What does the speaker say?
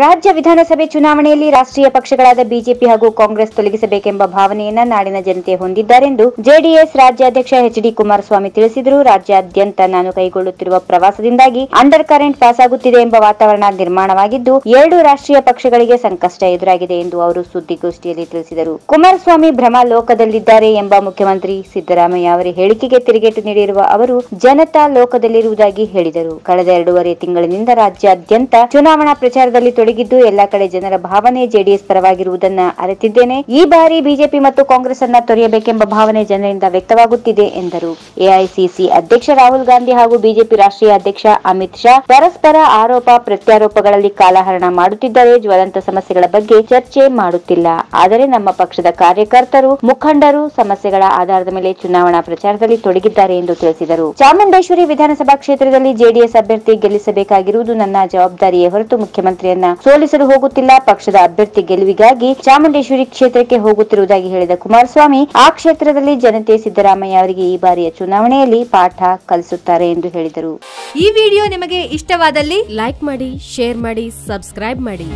ರಾಜ್ಯ ವಿಧಾನಸಭೆ ಚುನಾವಣೆಯಲ್ಲಿ ರಾಷ್ಟ್ರೀಯ ಪಕ್ಷಗಳಾದ ಬಿಜೆಪಿ ಹಾಗೂ ಕಾಂಗ್ರೆಸ್ ತೊಲಗಿಸಬೇಕೆಂಬ ಭಾವನೆಯನ್ನ ನಾಡಿನ ಜನತೆ ಹೊಂದಿದ್ದಾರೆಂದು ಜೆಡಿಎಸ್ ರಾಜ್ಯಾಧ್ಯಕ್ಷ ಎಚ್ ಡಿ ಕುಮಾರಸ್ವಾಮಿ ತಿಳಿಸಿದರು. ರಾಜ್ಯಾದ್ಯಂತ ನಾನು ಕೈಗೊಳ್ಳುತ್ತಿರುವ ಪ್ರವಾಸದಿಂದಾಗಿ ಅಂಡರ್ ಕರೆಂಟ್ ಪಾಸ್ ಆಗುತ್ತಿದೆ ಎಂಬ ವಾತಾವರಣ ನಿರ್ಮಾಣವಾಗಿದ್ದು, ಎರಡು ರಾಷ್ಟ್ರೀಯ ಪಕ್ಷಗಳಿಗೆ ಸಂಕಷ್ಟ ಎದುರಾಗಿದೆ ಎಂದು ಅವರು ಸುದ್ದಿಗೋಷ್ಠಿಯಲ್ಲಿ ತಿಳಿಸಿದರು. ಕುಮಾರಸ್ವಾಮಿ ಭ್ರಮ ಲೋಕದಲ್ಲಿದ್ದಾರೆ ಎಂಬ ಮುಖ್ಯಮಂತ್ರಿ ಸಿದ್ದರಾಮಯ್ಯ ಅವರ ಹೇಳಿಕೆಗೆ ತಿರುಗೇಟು ನೀಡಿರುವ ಅವರು, ಜನತಾ ಲೋಕದಲ್ಲಿರುವುದಾಗಿ ಹೇಳಿದರು. ಕಳೆದ ಎರಡೂವರೆ ತಿಂಗಳಿನಿಂದ ರಾಜ್ಯಾದ್ಯಂತ ಚುನಾವಣಾ ಪ್ರಚಾರದಲ್ಲಿ ತೊಡಗಿದ್ದು ಎಲ್ಲಾ ಕಡೆ ಜನರ ಭಾವನೆ ಜೆಡಿಎಸ್ ಪರವಾಗಿರುವುದನ್ನ ಅರಿತಿದ್ದೇನೆ. ಈ ಬಾರಿ ಬಿಜೆಪಿ ಮತ್ತು ಕಾಂಗ್ರೆಸ್ ಅನ್ನ ತೊರೆಯಬೇಕೆಂಬ ಭಾವನೆ ಜನರಿಂದ ವ್ಯಕ್ತವಾಗುತ್ತಿದೆ ಎಂದರು. ಎಐಸಿಸಿ ಅಧ್ಯಕ್ಷ ರಾಹುಲ್ ಗಾಂಧಿ ಹಾಗೂ ಬಿಜೆಪಿ ರಾಷ್ಟ್ರೀಯ ಅಧ್ಯಕ್ಷ ಅಮಿತ್ ಶಾ ಪರಸ್ಪರ ಆರೋಪ ಪ್ರತ್ಯಾರೋಪಗಳಲ್ಲಿ ಕಾಲಹರಣ ಮಾಡುತ್ತಿದ್ದರೆ. ಜ್ವಲಂತ ಸಮಸ್ಯೆಗಳ ಬಗ್ಗೆ ಚರ್ಚೆ ಮಾಡುತ್ತಿಲ್ಲ. ಆದರೆ ನಮ್ಮ ಪಕ್ಷದ ಕಾರ್ಯಕರ್ತರು, ಮುಖಂಡರು ಸಮಸ್ಯೆಗಳ ಆಧಾರದ ಮೇಲೆ ಚುನಾವಣಾ ಪ್ರಚಾರದಲ್ಲಿ ತೊಡಗಿದ್ದಾರೆ ಎಂದು ತಿಳಿಸಿದರು. ಚಾಮುಂಡೇಶ್ವರಿ ವಿಧಾನಸಭಾ ಕ್ಷೇತ್ರದಲ್ಲಿ ಜೆಡಿಎಸ್ ಅಭ್ಯರ್ಥಿ ಗೆಲ್ಲಿಸಬೇಕಾಗಿರುವುದು ನನ್ನ ಜವಾಬ್ದಾರಿಯೇ ಹೊರತು ಮುಖ್ಯಮಂತ್ರಿಯನ್ನ ಸೋಲಿಸಲು ಹೋಗುತ್ತಿಲ್ಲ, ಪಕ್ಷದ ಅಭ್ಯರ್ಥಿ ಗೆಲುವಿಗಾಗಿ ಚಾಮುಂಡೇಶ್ವರಿ ಕ್ಷೇತ್ರಕ್ಕೆ ಹೋಗುತ್ತಿರುವುದಾಗಿ ಹೇಳಿದ ಕುಮಾರಸ್ವಾಮಿ, ಆ ಕ್ಷೇತ್ರದಲ್ಲಿ ಜನತೆ ಸಿದ್ದರಾಮಯ್ಯ ಅವರಿಗೆ ಈ ಬಾರಿಯ ಚುನಾವಣೆಯಲ್ಲಿ ಪಾಠ ಕಲಿಸುತ್ತಾರೆ ಎಂದು ಹೇಳಿದರು. ಈ ವಿಡಿಯೋ ನಿಮಗೆ ಇಷ್ಟವಾದಲ್ಲಿ ಲೈಕ್ ಮಾಡಿ, ಶೇರ್ ಮಾಡಿ, ಸಬ್ಸ್ಕ್ರೈಬ್ ಮಾಡಿ.